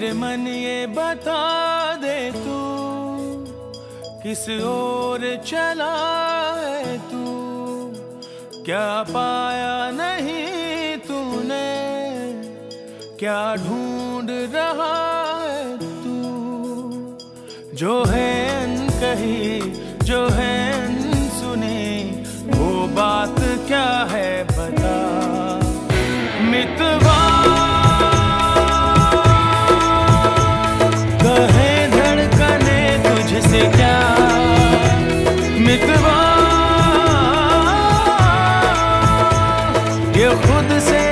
मेरे मन ये बता दे तू, किस ओर चला है तू? क्या पाया नहीं तूने? क्या ढूंढ रहा है तू? जो है कही, जो है ये खुद से